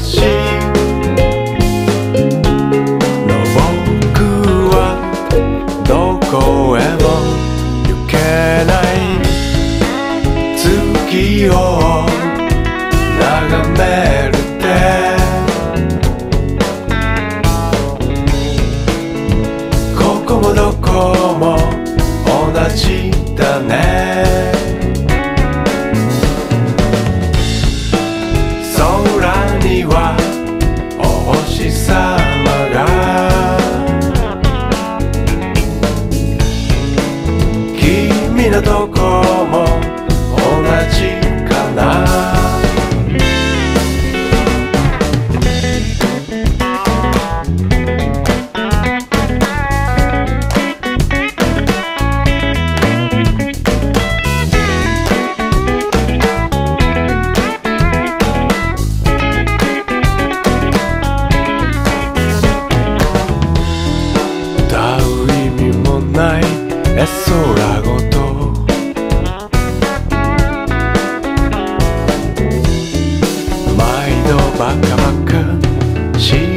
しい僕はどこへも行けない。月を眺めるって。ここもどこも同じだね。Eu tô com バカバカし